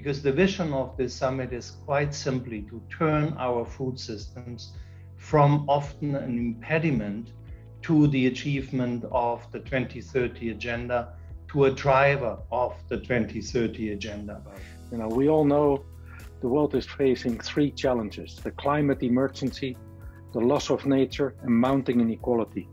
because the vision of this summit is quite simply to turn our food systems from often an impediment to the achievement of the 2030 agenda to a driver of the 2030 agenda. You know, we all know the world is facing three challenges the climate emergency, the loss of nature, and mounting inequality.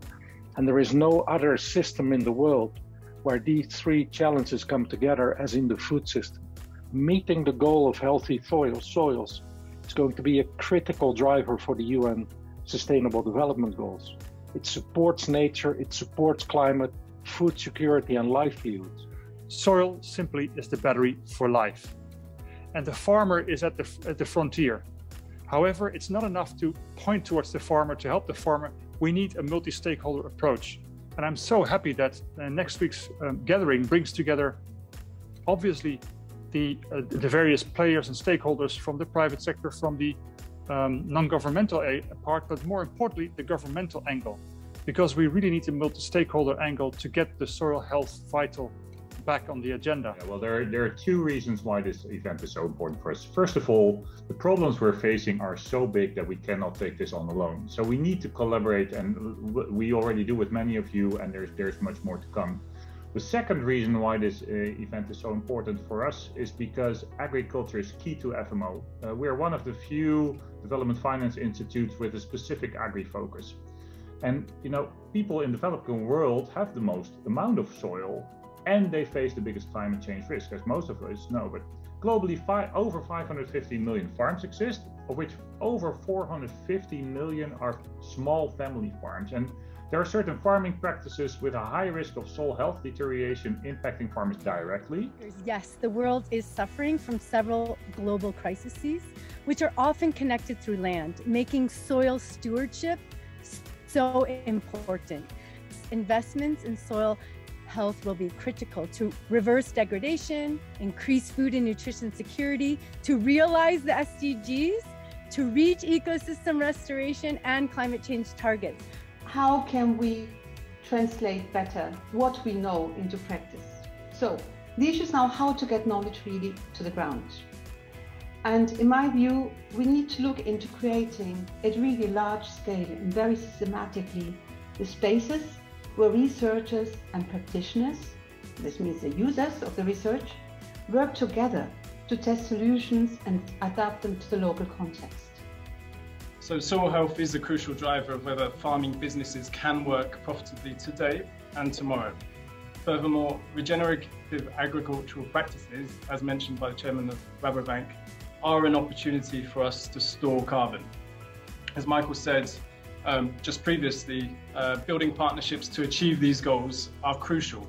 And there is no other system in the world where these three challenges come together as in the food system. Meeting the goal of healthy soil, soils is going to be a critical driver for the UN Sustainable Development Goals. It supports nature, it supports climate, food security, and livelihoods. Soil simply is the battery for life. And the farmer is at the, at the frontier. However, it's not enough to point towards the farmer to help the farmer. We need a multi stakeholder approach. And I'm so happy that uh, next week's um, gathering brings together, obviously, the, uh, the various players and stakeholders from the private sector, from the um, non-governmental part, but more importantly, the governmental angle, because we really need a multi-stakeholder angle to get the soil health vital back on the agenda. Yeah, well, there are, there are two reasons why this event is so important for us. First of all, the problems we're facing are so big that we cannot take this on alone. So we need to collaborate, and we already do with many of you, and there's there's much more to come. The second reason why this uh, event is so important for us is because agriculture is key to FMO. Uh, we are one of the few development finance institutes with a specific agri focus. And you know, people in the developing world have the most amount of soil and they face the biggest climate change risk, as most of us know. But globally, five, over 550 million farms exist, of which over 450 million are small family farms. And there are certain farming practices with a high risk of soil health deterioration impacting farmers directly. Yes, the world is suffering from several global crises, which are often connected through land, making soil stewardship so important. Investments in soil health will be critical to reverse degradation, increase food and nutrition security, to realize the SDGs, to reach ecosystem restoration and climate change targets how can we translate better what we know into practice? So the issue is now how to get knowledge really to the ground. And in my view, we need to look into creating at really large scale and very systematically the spaces where researchers and practitioners, this means the users of the research, work together to test solutions and adapt them to the local context. So soil health is a crucial driver of whether farming businesses can work profitably today and tomorrow. Furthermore, regenerative agricultural practices, as mentioned by the chairman of Rabobank, are an opportunity for us to store carbon. As Michael said um, just previously, uh, building partnerships to achieve these goals are crucial.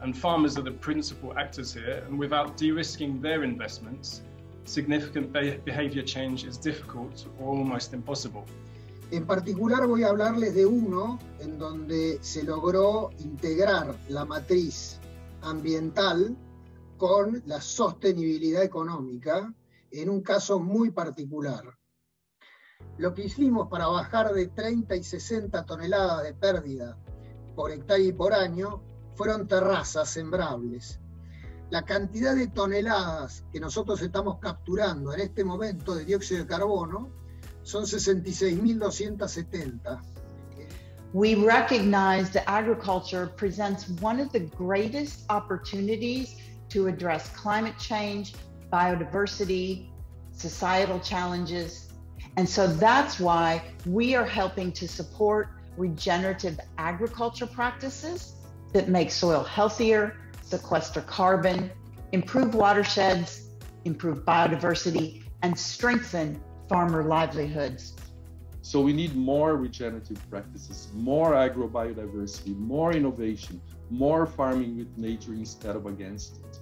And farmers are the principal actors here, and without de risking their investments, significant behavior change is difficult or almost impossible. En particular voy a hablarles de uno en donde se logró integrar la matriz ambiental con la sostenibilidad económica en un caso muy particular. Lo que hicimos para bajar de 30 y 60 toneladas de pérdida por hectárea y por año fueron terrazas sembrables la cantidad de toneladas que nosotros estamos capturando en este momento de dióxido de carbono son 66.270. We recognize that agriculture presents one of the greatest opportunities to address climate change, biodiversity, societal challenges. And so that's why we are helping to support regenerative agriculture practices that make soil healthier, sequester carbon, improve watersheds, improve biodiversity, and strengthen farmer livelihoods. So we need more regenerative practices, more agrobiodiversity, more innovation, more farming with nature instead of against it.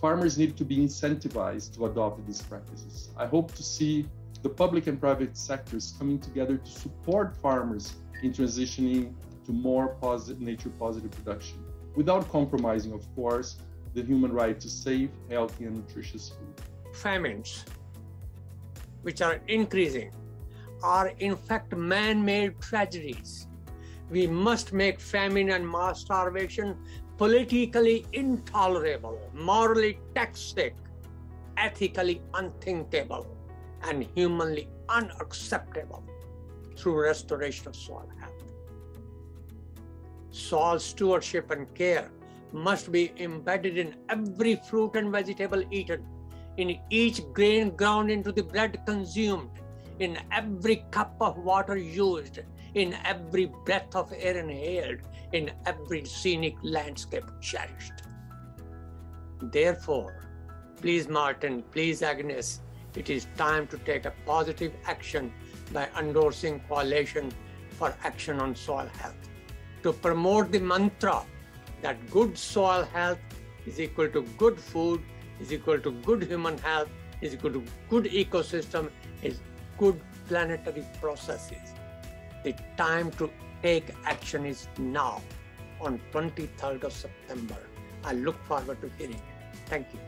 Farmers need to be incentivized to adopt these practices. I hope to see the public and private sectors coming together to support farmers in transitioning to more positive, nature positive production without compromising, of course, the human right to safe, healthy, and nutritious food. Famines, which are increasing, are in fact man made tragedies. We must make famine and mass starvation politically intolerable, morally toxic, ethically unthinkable and humanly unacceptable through restoration of soil health. Soil stewardship and care must be embedded in every fruit and vegetable eaten, in each grain ground into the bread consumed, in every cup of water used, in every breath of air inhaled, in every scenic landscape cherished. Therefore, please, Martin, please, Agnes, it is time to take a positive action by endorsing Coalition for Action on Soil Health to promote the mantra that good soil health is equal to good food, is equal to good human health, is equal to good ecosystem, is good planetary processes. The time to take action is now on 23rd of September. I look forward to hearing it. Thank you.